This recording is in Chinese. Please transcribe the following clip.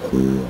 Hold